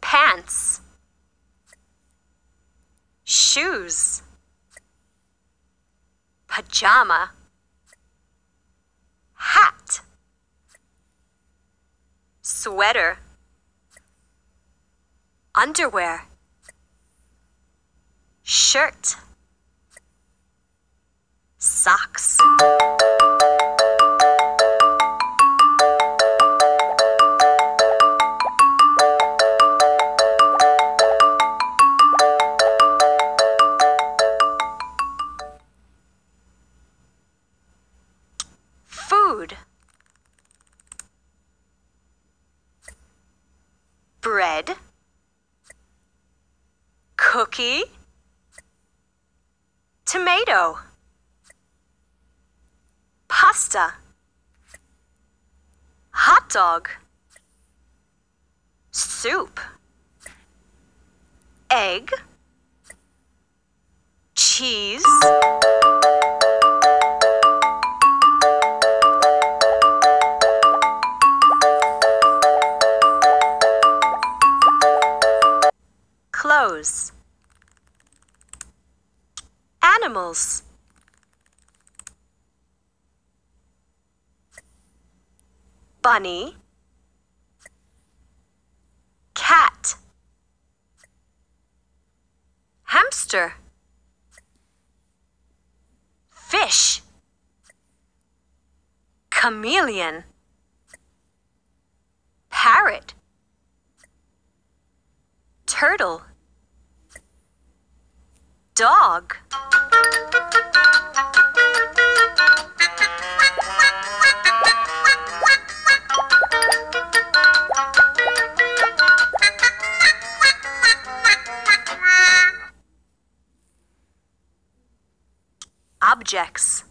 Pants. Shoes. Pajama. Hat. Sweater. Underwear. Shirt. Socks. Food. Bread. Cookie. Tomato. Pasta. Hot dog. Soup. Egg. Cheese. Animals. Bunny. Cat. Hamster. Fish. Chameleon. Parrot. Turtle. Dog. Objects.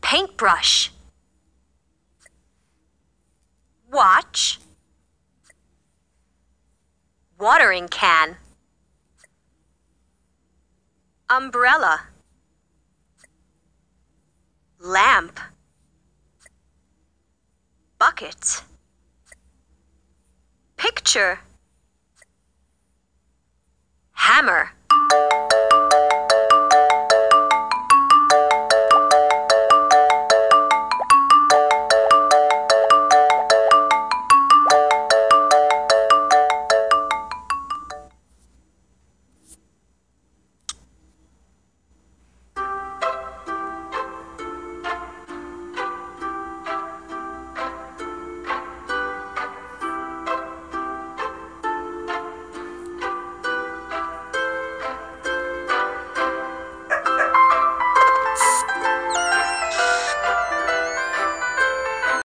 Paintbrush. Watch. Watering can. Umbrella. Lamp. Bucket. Picture. Hammer.